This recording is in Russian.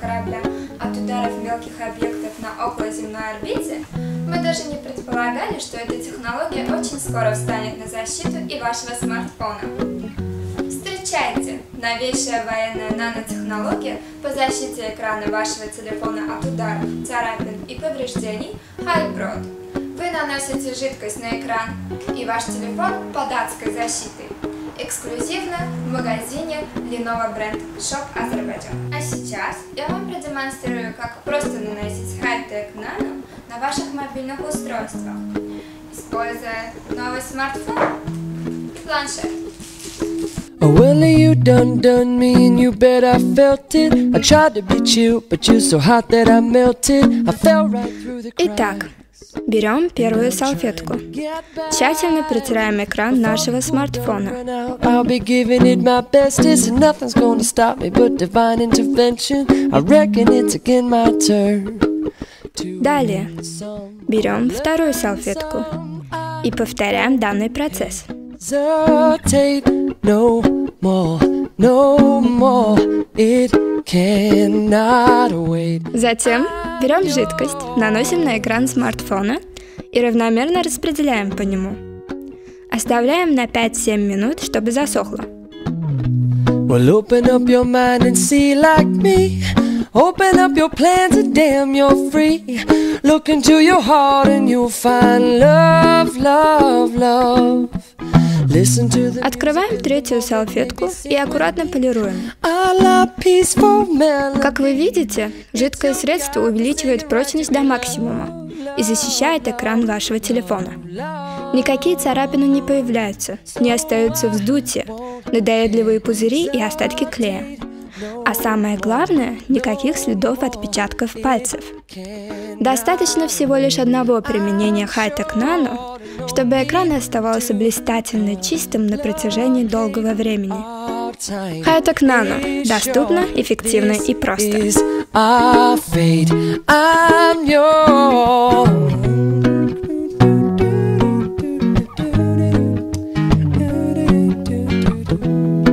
корабля от ударов мелких объектов на околоземной орбите, мы даже не предполагали, что эта технология очень скоро встанет на защиту и вашего смартфона. Встречайте! Новейшая военная нанотехнология по защите экрана вашего телефона от ударов, царапин и повреждений HiProd. Вы наносите жидкость на экран, и ваш телефон под адской защитой. Эксклюзивно в магазине Lenovo бренд Shop Азербайджан. А сейчас я вам продемонстрирую, как просто наносить Hightech Nano на ваших мобильных устройствах, используя новый смартфон и планшет. Well, you done done me and you bet I felt it. I tried to beat you, but you're so hot that I melted. I fell right through the Итак, Берем первую салфетку. Тщательно протираем экран нашего смартфона. Далее берем вторую салфетку и повторяем данный процесс. Затем берем жидкость, наносим на экран смартфона и равномерно распределяем по нему. Оставляем на 5-7 минут, чтобы засохло. Well, open up your mind and see like me. Open up your plans and damn you're free. Look into your heart and you'll find love, love, love. Открываем третью салфетку и аккуратно полируем. Как вы видите, жидкое средство увеличивает прочность до максимума и защищает экран вашего телефона. Никакие царапины не появляются, не остаются вздутия, надоедливые пузыри и остатки клея. А самое главное, никаких следов отпечатков пальцев. Достаточно всего лишь одного применения хай-тек нано, чтобы экран оставался блистательно чистым на протяжении долгого времени. Хай-тек нано. Доступно, эффективно и просто. thank you